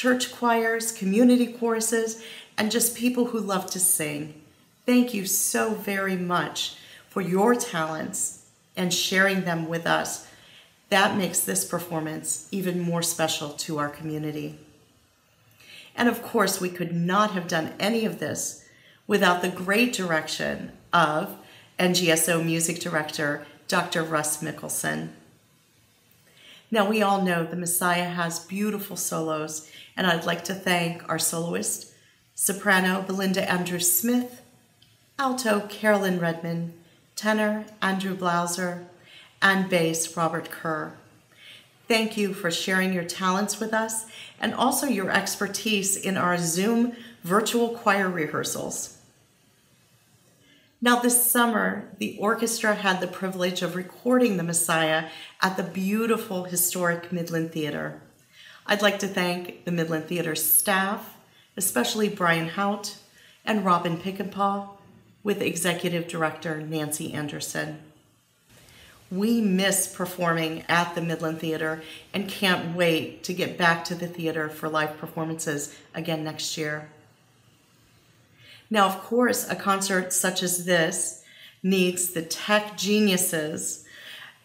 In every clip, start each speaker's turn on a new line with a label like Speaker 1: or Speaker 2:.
Speaker 1: church choirs, community choruses, and just people who love to sing. Thank you so very much for your talents and sharing them with us. That makes this performance even more special to our community. And of course, we could not have done any of this without the great direction of NGSO Music Director, Dr. Russ Mikkelson. Now, we all know the Messiah has beautiful solos, and I'd like to thank our soloist, soprano Belinda Andrews Smith, alto Carolyn Redman, tenor Andrew Blosser, and bass Robert Kerr. Thank you for sharing your talents with us and also your expertise in our Zoom virtual choir rehearsals. Now, this summer, the orchestra had the privilege of recording the Messiah at the beautiful historic Midland Theater. I'd like to thank the Midland Theater staff, especially Brian Hout and Robin Pickenpaw, with Executive Director Nancy Anderson. We miss performing at the Midland Theater and can't wait to get back to the theater for live performances again next year. Now, of course, a concert such as this needs the tech geniuses,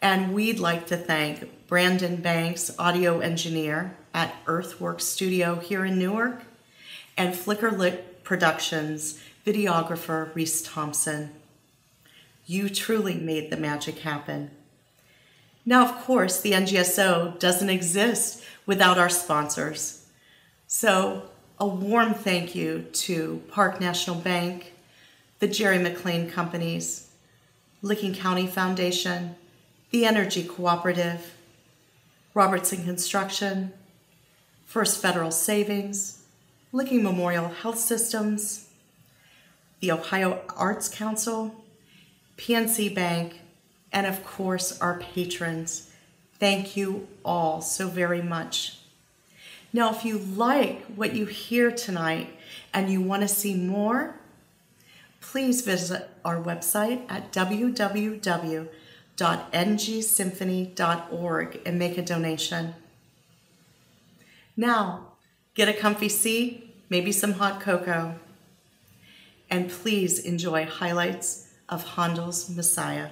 Speaker 1: and we'd like to thank Brandon Bankes, audio engineer at Earthworks Studio here in Newark, and Flicker Lit Productions videographer Reece Thompson. You truly made the magic happen. Now, of course, the NGSO doesn't exist without our sponsors. So a warm thank you to Park National Bank, the Jerry McLean Companies, Licking County Foundation, the Energy Cooperative, Robertson Construction, First Federal Savings, Licking Memorial Health Systems, the Ohio Arts Council, PNC Bank, and of course our patrons. Thank you all so very much. Now, if you like what you hear tonight and you want to see more, please visit our website at www.ngsymphony.org and make a donation. Now, get a comfy seat, maybe some hot cocoa, and please enjoy highlights of Handel's Messiah.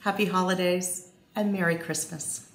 Speaker 1: Happy holidays and Merry Christmas.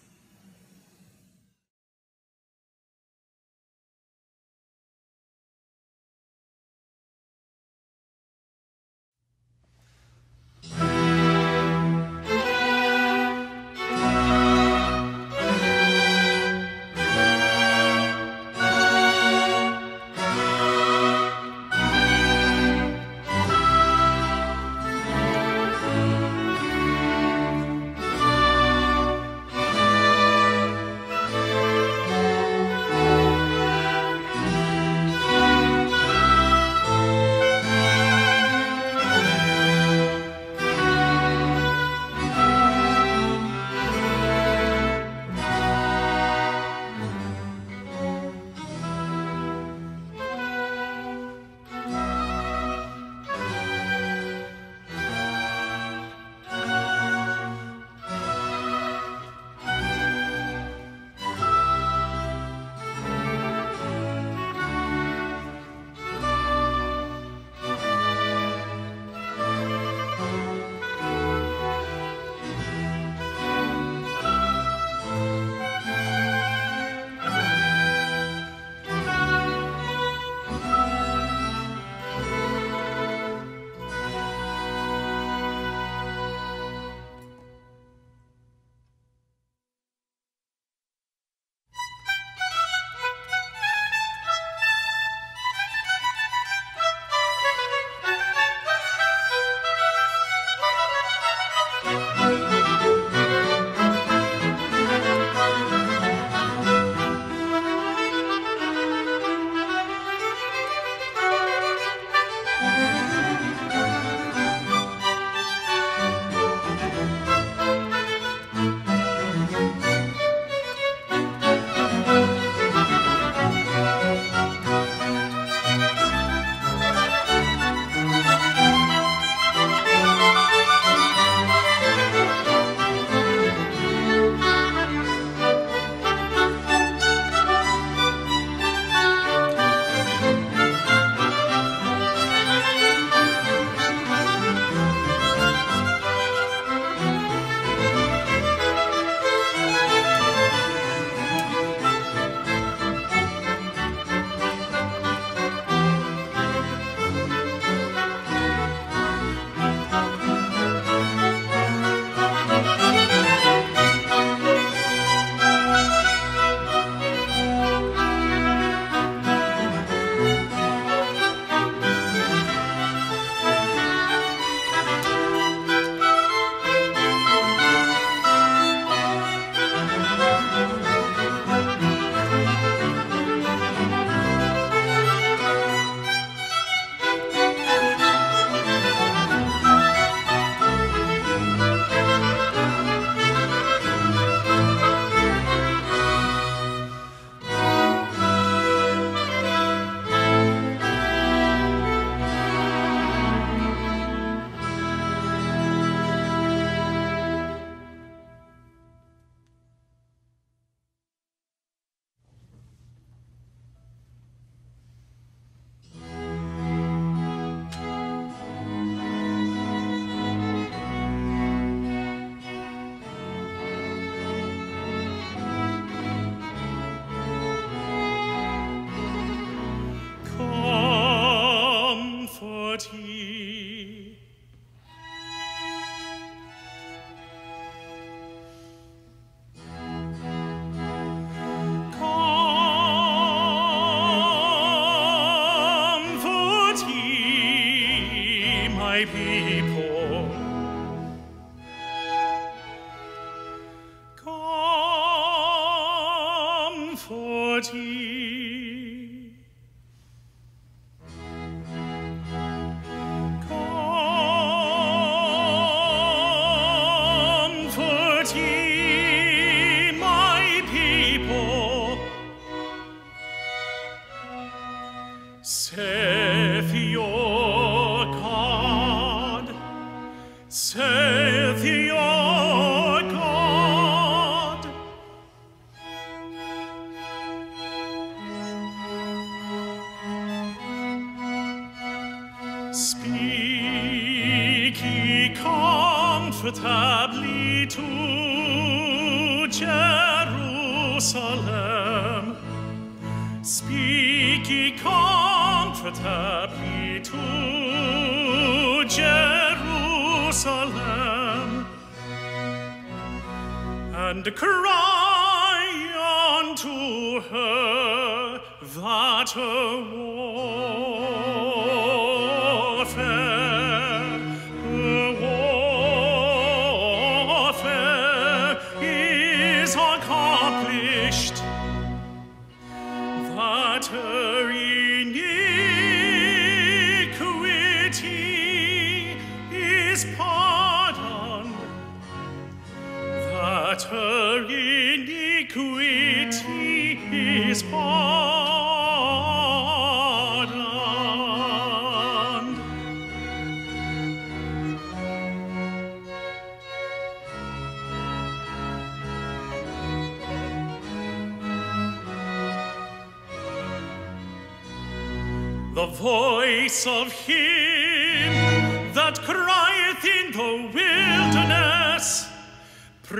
Speaker 2: That her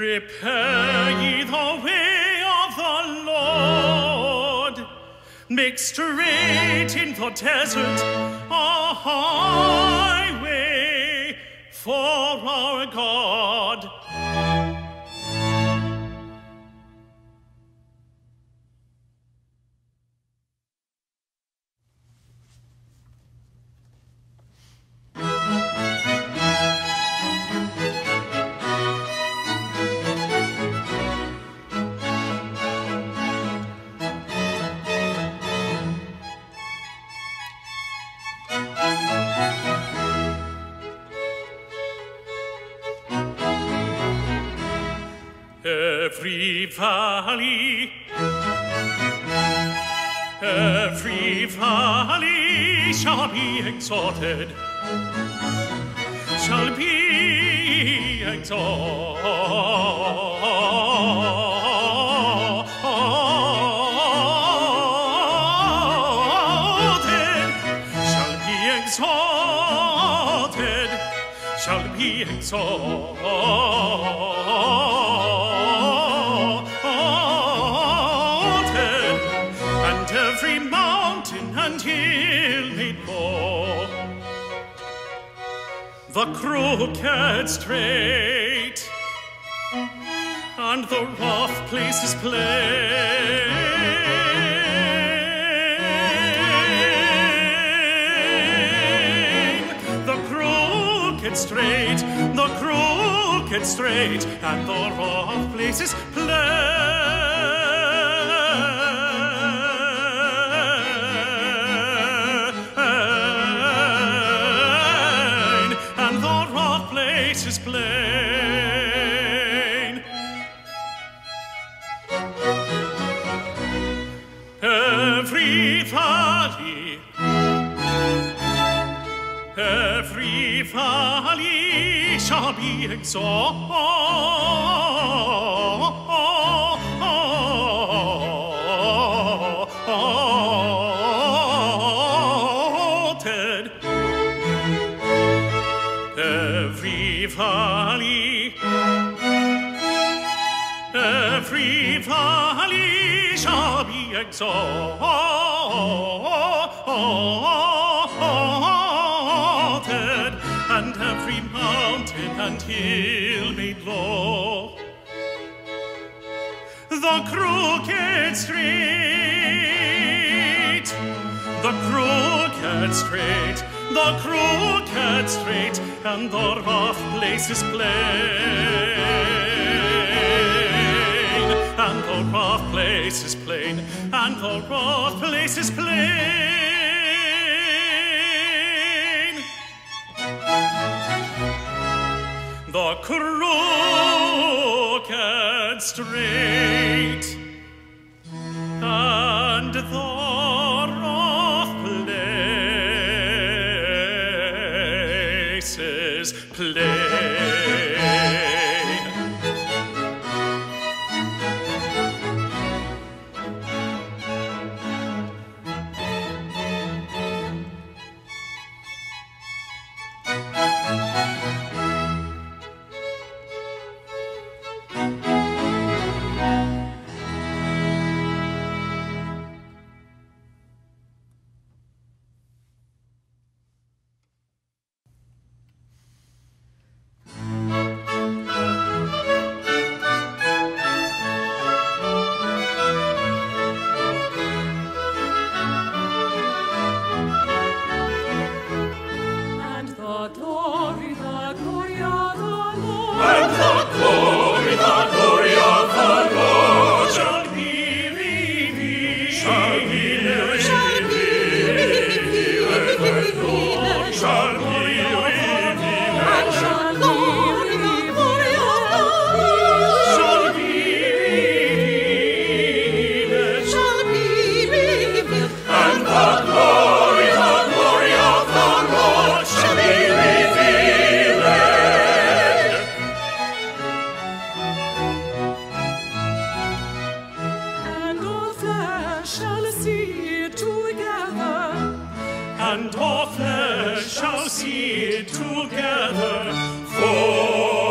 Speaker 2: Prepare ye the way of the Lord, make straight in the desert a highway for our God. Valley, every valley shall be exalted, shall be exalted, shall be exalted, shall be exalted, the crooked straight, and the rough places plain. The crooked straight, the crooked straight, and the rough places plain, shall be exalted. Every valley, every valley shall be exalted, until made low. The crooked street, the crooked street, the crooked street, and the rough places plain, and the rough places plain, and the rough places plain. the crooked street and the
Speaker 3: and of flesh shall see it together.
Speaker 2: For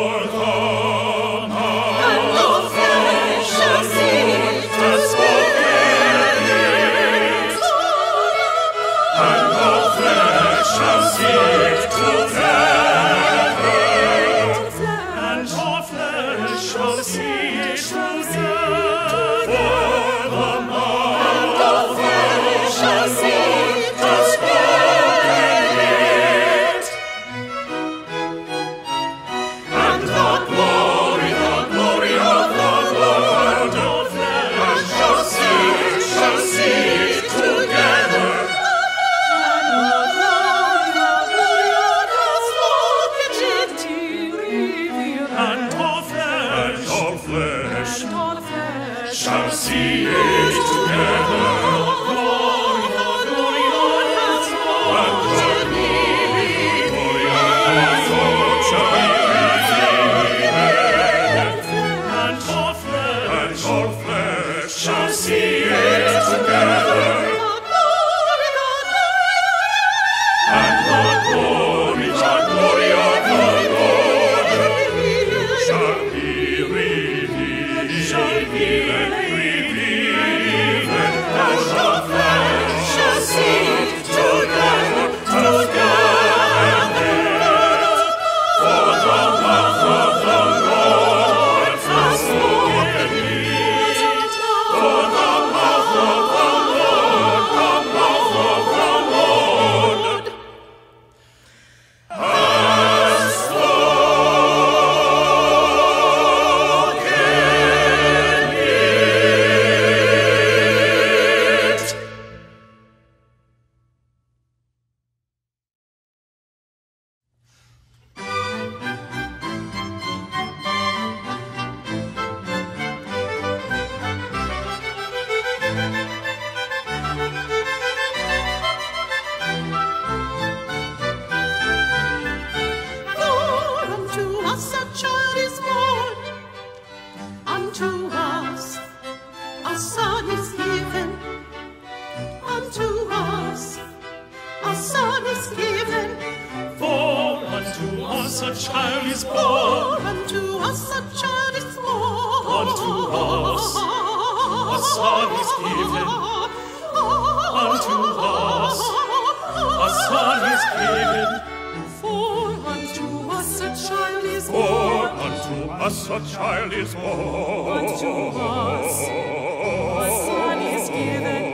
Speaker 3: a child is born. Unto us a son is given.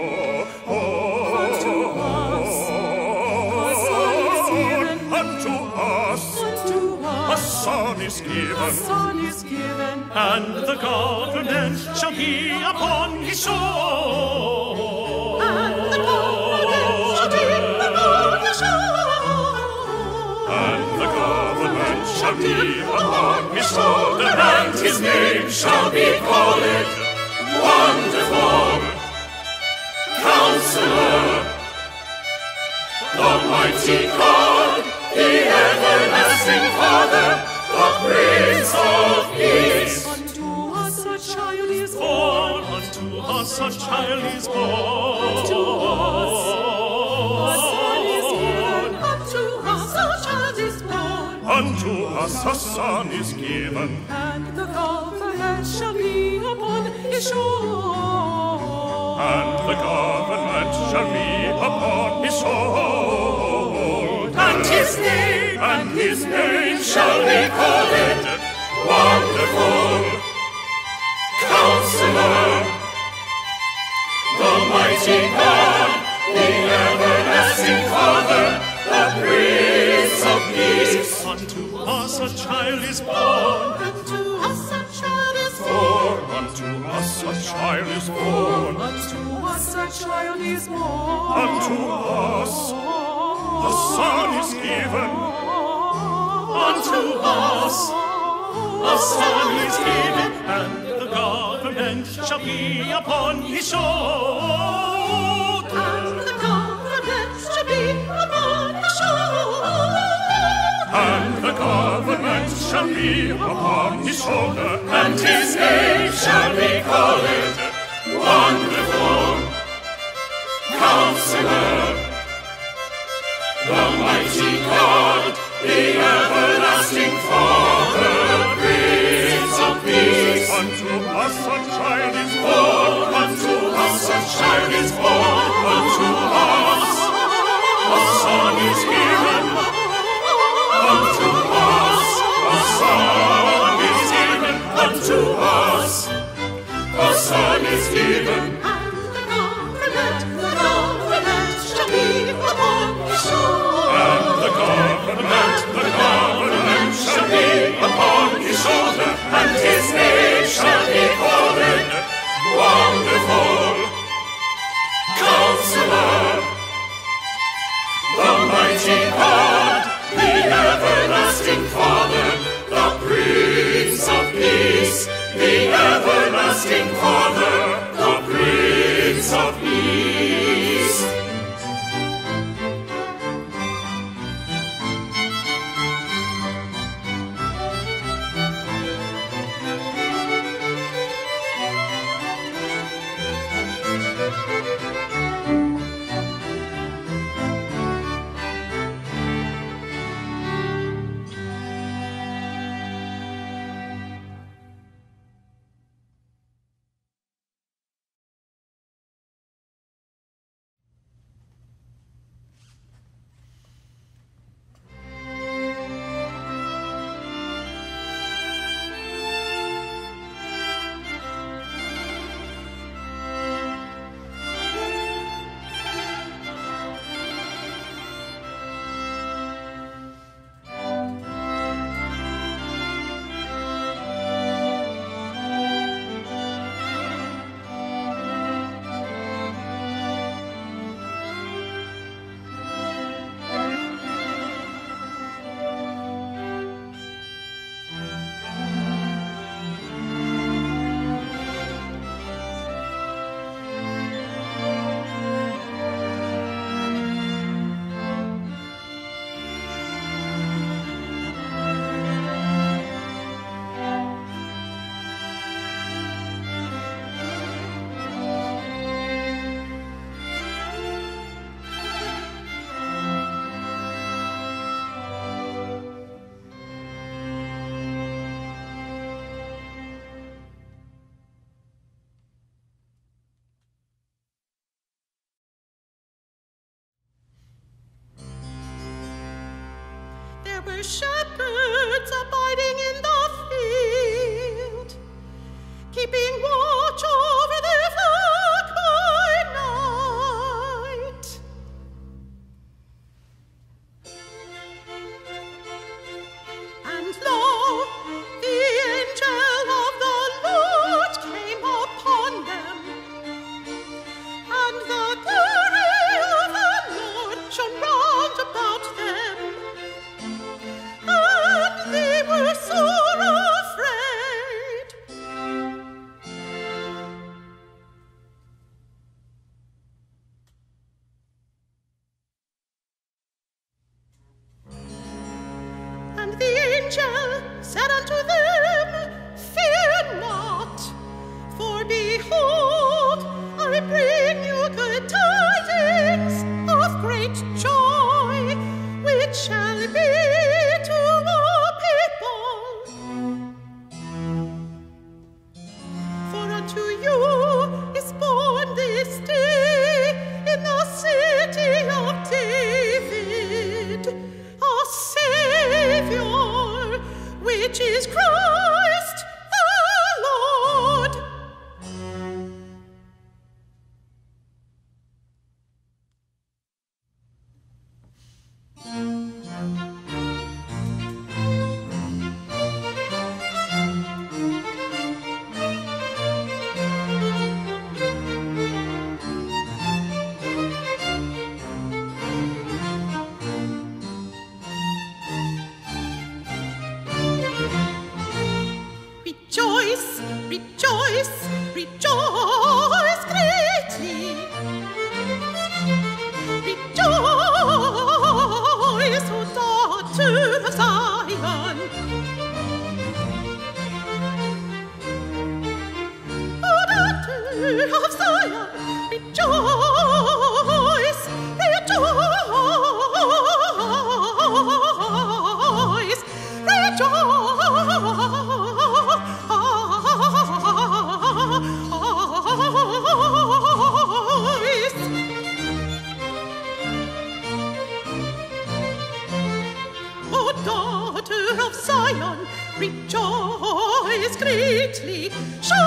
Speaker 3: Unto us a son is given.
Speaker 2: Unto us, a son is given. A son is given. And the government shall be upon his soul. Name shall be called Wonderful Counselor, the mighty God, the everlasting Father, the Prince of Peace.
Speaker 3: Unto us a child is born,
Speaker 2: unto us a child is
Speaker 3: to
Speaker 2: born.
Speaker 3: us Unto us a
Speaker 2: son is given,
Speaker 3: and the government shall be upon his shoulders.
Speaker 2: and the government shall be upon his shoulder. And his name, and his name shall be called Wonderful Counselor, the mighty God, the everlasting Father, the Prince of Peace. Unto us a child is born,
Speaker 3: Unto us a child is born.
Speaker 2: unto us a child is born.
Speaker 3: Unto us a child is born.
Speaker 2: Unto us a son is given. Unto us a son is given, and the government shall be upon his shoulder.
Speaker 3: The government shall be upon his shoulder,
Speaker 2: and his name shall be called Wonderful Counselor, the mighty God, the everlasting Father, Prince of Peace. Unto us a child is born, unto us a child is born, unto us a son is given. Son is given.
Speaker 3: And his.
Speaker 2: And the government, the government shall be upon his shoulder, and his name shall be called Wonderful
Speaker 3: Were shepherds abiding in the of Zion, rejoice greatly. Shout,